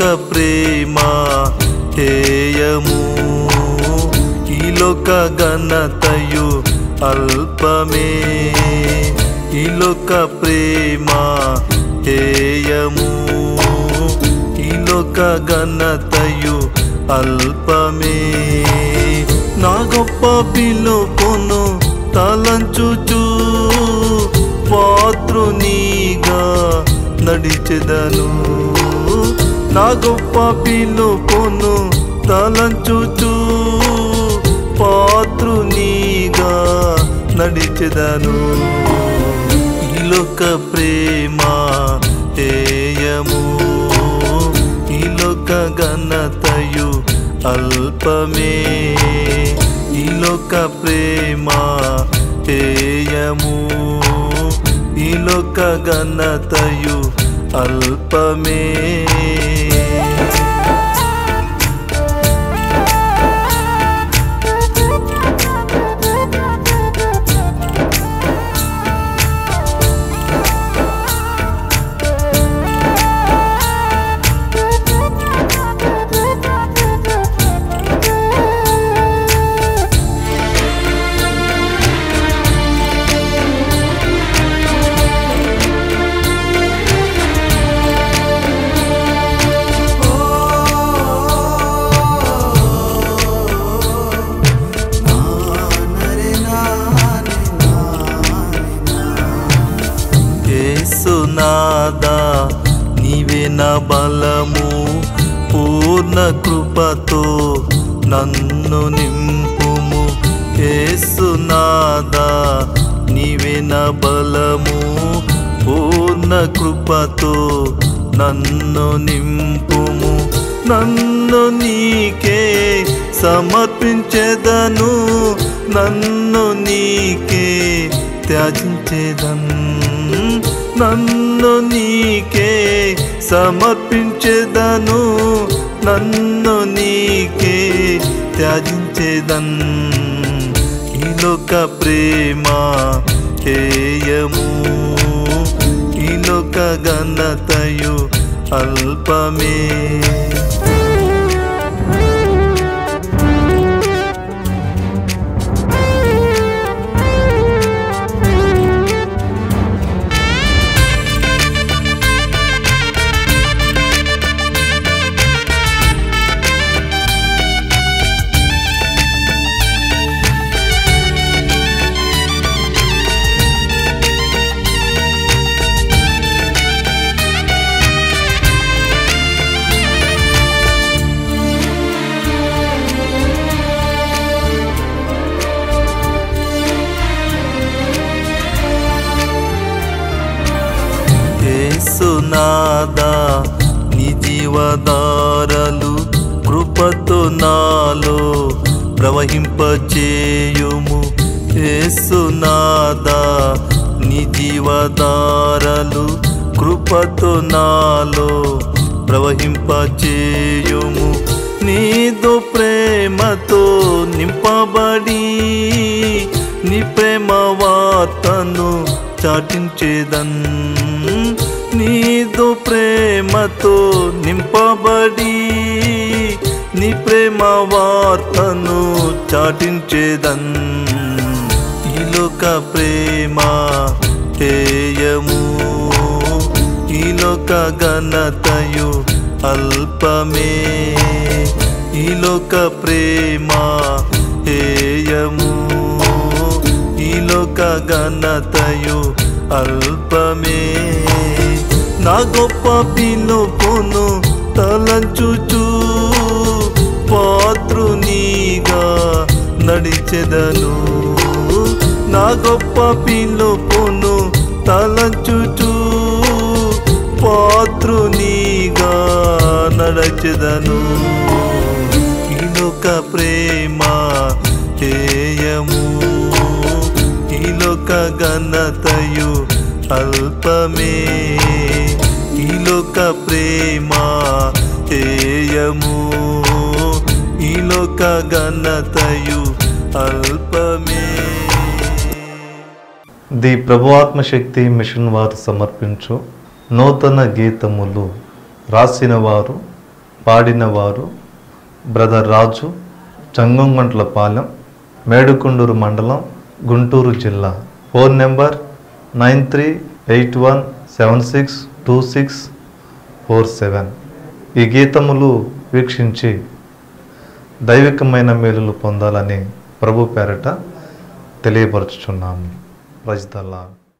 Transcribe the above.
లోక ప్రేమ హేయము. ఈ లోక ఘనతయు అల్పమే. ఈ లోక ప్రేమ హేయము. ఈ లోక ఘనతయు అల్పమే. నా గొప్ప పిలుపును తలంచుచు. పాత్రునిగా నడిచెదను. నా గొప్ప పిలుపును తలంచుచూ పాత్రునిగా నడిచెదను. ఈలోక ప్రేమ హేయము ఈలోక ఘనతయు అల్పమే. ఈలోక ప్రేమ హేయము ఈలోక ఘనతయు అల్పమే. యేసునాదా నీవే నా బలము పూర్ణ కృపతో నన్ను నింపుము. యేసునాదా నీవే నా బలము పూర్ణ కృపతో నన్ను నింపుము. నన్ను నీకే సమర్పించేదను నన్ను నీకే త్యాజించేదను. నన్ను నీకే సమర్పించేదను నన్ను నీకే త్యాజించేదన్. ఈలోక ప్రేమ హేయము ఈలోక ఘనతయు అల్పమే. యేసునాదా నీ జీవదారలు కృపతో నాలో ప్రవహింపచేయుము. యేసునాదా నీ జీవదారలు కృపతో నాలో ప్రవహింపచేయుము. నీదు ప్రేమతో నింపబడి నీ ప్రేమ వార్తను చాటించేదన్ నీదు ప్రేమతో నింపబడి నీ ప్రేమ వార్తను చాటించేదన్. ఈలోక ప్రేమ హేయము ఈలోక ఘనతయు అల్పమే. ఈలోక ప్రేమ హేయము ఈలోక ఘనతయు అల్పమే. నా గొప్ప పిలుపును తలంచుచూ పాత్రునిగా నడిచెదను. నా గొప్ప పిలుపును తలంచుచూ పాత్రునిగా నడచెదను. ఈలోక ప్రేమ చేయము ఈలోక ఘనతయు అల్పమే. ఈలోక ప్రేమ హేయము ఈలోక ఘనతయు అల్పమే. ది ప్రభువాత్మశక్తి మిషన్ వారు సమర్పించు నూతన గీతములు రాసిన వారు పాడిన వారు బ్రదర్ రాజు చంగంగంట్లపాలెం మేడుకొండూరు మండలం గుంటూరు జిల్లా. Phone number nine three eight one seven six two six four seven. ఈ గీతములు వీక్షించి దైవికమైన మేలులు పొందాలని ప్రభు పేరట తెలియపరచుచున్నాము. రజితల్లా